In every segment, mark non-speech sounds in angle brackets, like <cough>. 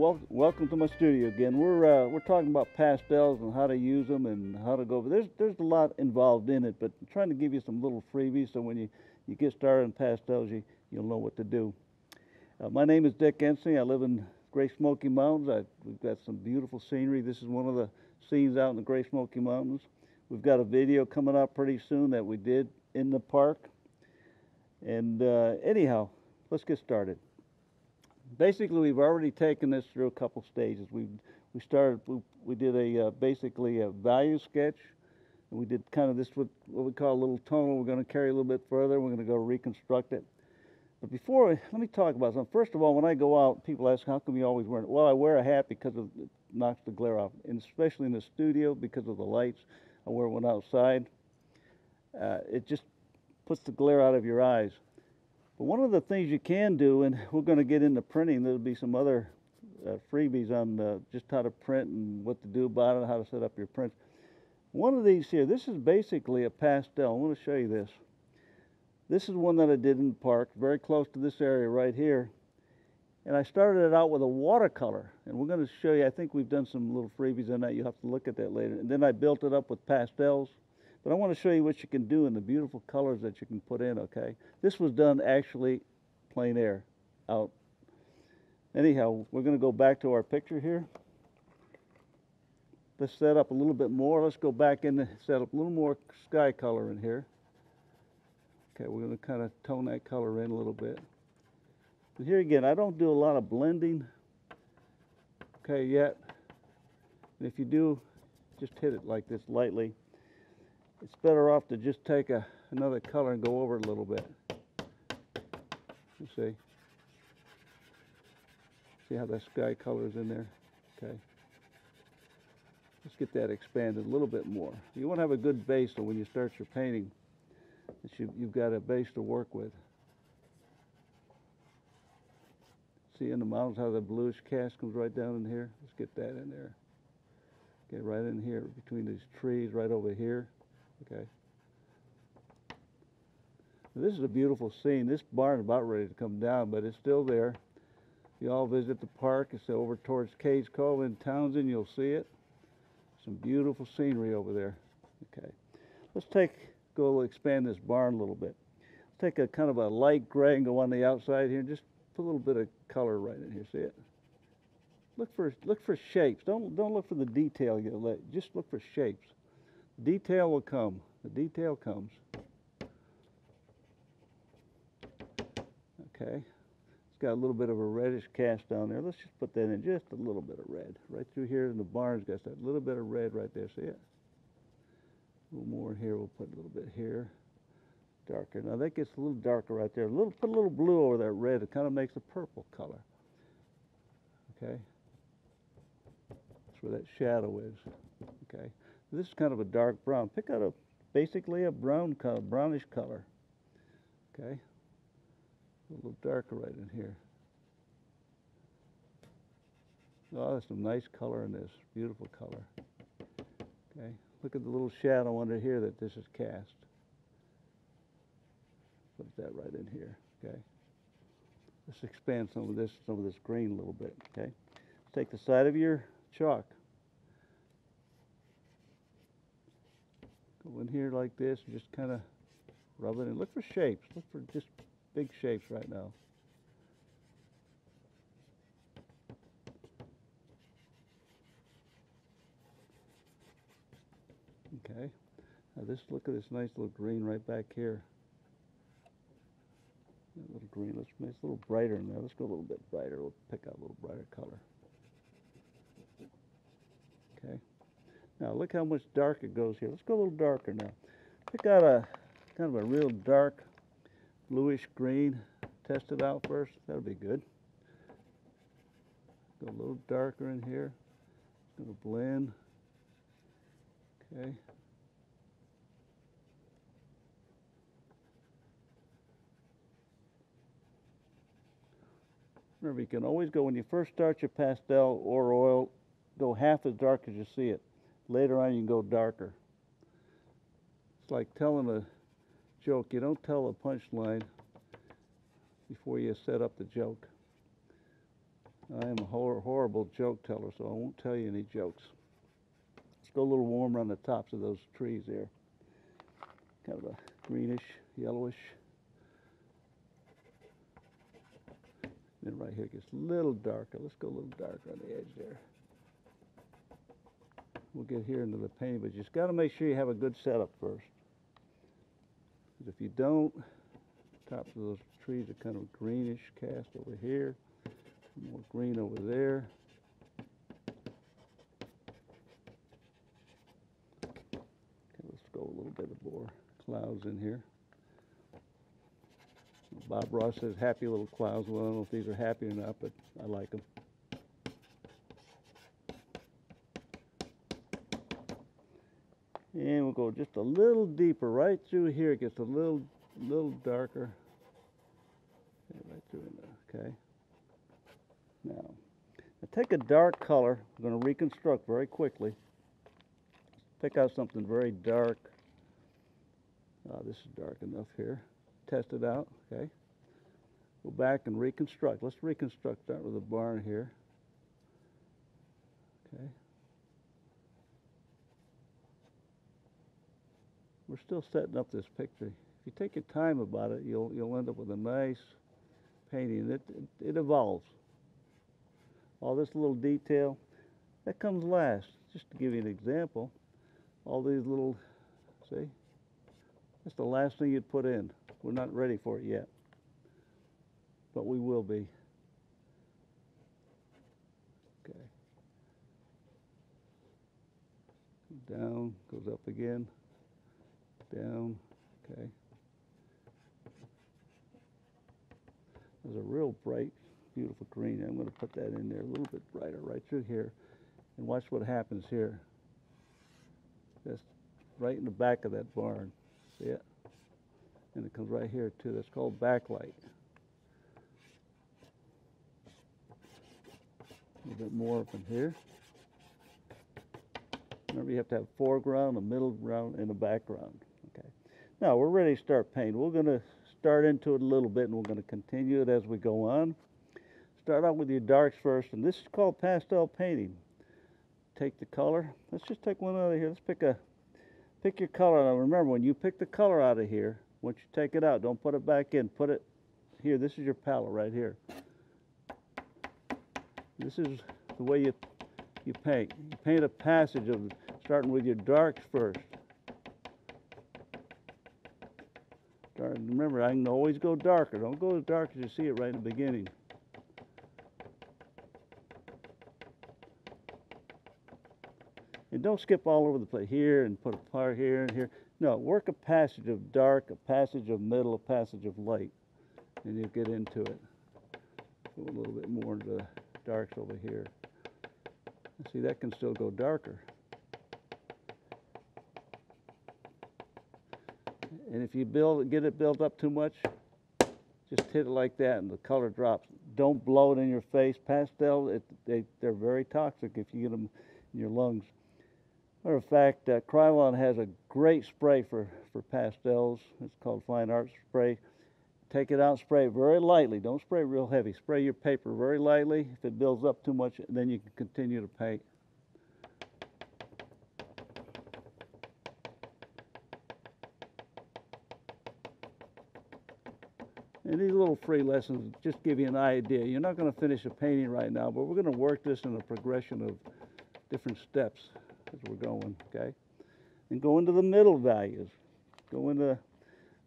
wel- welcome to my studio again. We're uh, we're talking about pastels and how to use them and how to go. There's there's a lot involved in it, but I'm trying to give you some little freebies so when you, you get started in pastels, you you'll know what to do. Uh, my name is Dick Ensing. I live in Great Smoky Mountains. I, we've got some beautiful scenery. This is one of the scenes out in the Great Smoky Mountains. We've got a video coming out pretty soon that we did in the park. And uh, anyhow, let's get started basically we've already taken this through a couple stages. We we started we, we did a uh, basically a value sketch, and we did kind of this what what we call a little tunnel. We're going to carry a little bit further. We're going to go reconstruct it. But before let me talk about something. First of all, when I go out, people ask, "How come you always wear it?" Well, I wear a hat because of, it knocks the glare off, and especially in the studio because of the lights. I wear one outside. Uh, it just puts the glare out of your eyes. But one of the things you can do, and <laughs> we're going to get into printing, there'll be some other uh, freebies on uh, just how to print and what to do about it, how to set up your prints. One of these here, this is basically a pastel. I want to show you this. This is one that I did in the park, very close to this area right here. And I started it out with a watercolor. And we're going to show you, I think we've done some little freebies on that. You'll have to look at that later. And then I built it up with pastels. But I want to show you what you can do and the beautiful colors that you can put in, okay? This was done actually plein air out. Anyhow, we're going to go back to our picture here. Let's set up a little bit more. Let's go back in and set up a little more sky color in here. Okay, we're going to kind of tone that color in a little bit. But here again, I don't do a lot of blending, okay, yet. And if you do, just hit it like this lightly it's better off to just take a, another color and go over it a little bit. You see? See how that sky color is in there? Okay. Let's get that expanded a little bit more. You want to have a good base so when you start your painting, that you, you've got a base to work with. See in the mountains how the bluish cast comes right down in here? Let's get that in there. Get right in here between these trees right over here. Okay. This is a beautiful scene. This barn is about ready to come down, but it's still there. You all visit the park. It's over towards Cades Cove in Townsend. You'll see it. Some beautiful scenery over there. Okay. Let's take, go expand this barn a little bit. Let's take a kind of a light gray and go on the outside here. and Just put a little bit of color right in here. See it? Look for look for shapes. Don't don't look for the detail. You let just look for shapes. Detail will come. The detail comes. Okay. It's got a little bit of a reddish cast down there. Let's just put that in just a little bit of red. Right through here in the barn's got that little bit of red right there. See it? A little more here. We'll put a little bit here. Darker. Now that gets a little darker right there. A little, put a little blue over that red. It kind of makes a purple color. Okay. That's where that shadow is. Okay. This is kind of a dark brown. Pick out a basically a brown color, brownish color. Okay. A little darker right in here. Oh, there's some nice color in this. Beautiful color. Okay. Look at the little shadow under here that this is cast. Put that right in here. Okay. Let's expand some of this, some of this green a little bit. Okay. Take the side of your chalk. Go in here like this and just kind of rub it in. Look for shapes. Look for just big shapes right now. Okay. Now this, look at this nice little green right back here. A little green. Let's make it a little brighter now. Let's go a little bit brighter. We'll pick out a little brighter color. Okay. Now look how much dark it goes here. Let's go a little darker now. Pick out a kind of a real dark bluish green. Test it out first. That'll be good. Go a little darker in here. It's going to blend. Okay. Remember, you can always go, when you first start your pastel or oil, go half as dark as you see it. Later on, you can go darker. It's like telling a joke. You don't tell a punchline before you set up the joke. I am a hor- horrible joke teller, so I won't tell you any jokes. Let's go a little warmer on the tops of those trees there. Kind of a greenish, yellowish. Then right here it gets a little darker. Let's go a little darker on the edge there. We'll get here into the painting, but you just got to make sure you have a good setup first. 'Cause if you don't, tops of those trees are kind of greenish cast over here, more green over there. Okay, let's go a little bit of more clouds in here. Bob Ross says happy little clouds. Well, I don't know if these are happy or not, but I like them. And we'll just a little deeper, right through here. It gets a little, little darker. Okay, right through in there. Okay. Now, take a dark color. I'm going to reconstruct very quickly. Pick out something very dark. Uh, this is dark enough here. Test it out. Okay. Go back and reconstruct. Let's reconstruct that with a barn here. Okay. We're still setting up this picture. If you take your time about it, you'll you'll end up with a nice painting. It it, it evolves. All this little detail that comes last. Just to give you an example, all these little see. That's the last thing you'd put in. We're not ready for it yet, but we will be. Okay. Down goes up again down, okay. There's a real bright, beautiful green. I'm going to put that in there a little bit brighter right through here. And watch what happens here. That's right in the back of that barn. See it? And it comes right here too. That's called backlight. A little bit more up in here. Remember, you have to have foreground, a middle ground, and a background. Now we're ready to start painting. We're going to start into it a little bit, and we're going to continue it as we go on. Start out with your darks first, and this is called pastel painting. Take the color. Let's just take one out of here. Let's pick a pick your color. Now remember, when you pick the color out of here, once you take it out, don't put it back in. Put it here. This is your palette right here. This is the way you you paint. You paint a passage of starting with your darks first. Remember, I can always go darker. Don't go as dark as you see it right in the beginning. And don't skip all over the place here and put a part here and here. No, work a passage of dark, a passage of middle, a passage of light, and you'll get into it. Go a little bit more into the darks over here. See, that can still go darker. And if you build, get it built up too much, just hit it like that and the color drops. Don't blow it in your face. Pastel, it, they, they're very toxic if you get them in your lungs. Matter of fact, uh, Krylon has a great spray for, for pastels. It's called Fine Art Spray. Take it out, spray it very lightly. Don't spray real heavy. Spray your paper very lightly. If it builds up too much, then you can continue to paint. And these little free lessons just give you an idea. You're not going to finish a painting right now, but we're going to work this in a progression of different steps as we're going, okay? And go into the middle values. Go into,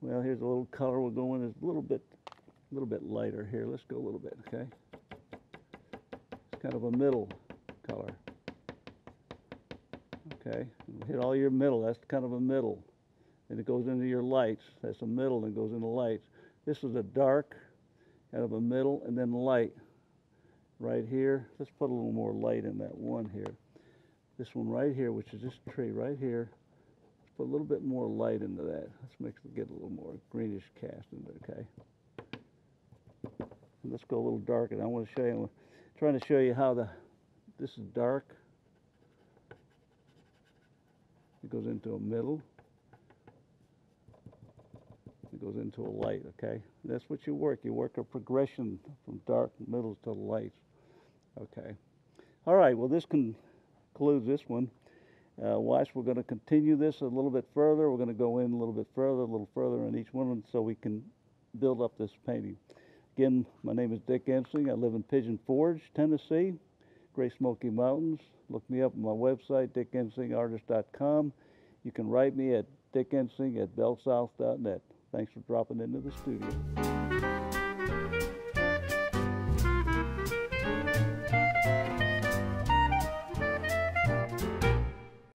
well, here's a little color. We'll go in a little bit, a little bit lighter here. Let's go a little bit, okay? It's kind of a middle color. Okay, hit all your middle. That's kind of a middle. And it goes into your lights. That's a middle and goes into lights. This is a dark, kind of a middle, and then light right here. Let's put a little more light in that one here. This one right here, which is this tree right here. Let's put a little bit more light into that. Let's make it get a little more greenish cast into it, okay? And let's go a little darker. And I want to show you, I'm trying to show you how the, this is dark. It goes into a middle. Goes into a light, okay? That's what you work. You work a progression from dark middle to light, Okay. All right, well, this can concludes this one. Uh, watch, we're gonna continue this a little bit further. We're gonna go in a little bit further, a little further on each one, so we can build up this painting. Again, my name is Dick Ensing. I live in Pigeon Forge, Tennessee, Great Smoky Mountains. Look me up on my website, dickensingartist.com. You can write me at dickensing at bellsouth.net. Thanks for dropping into the studio.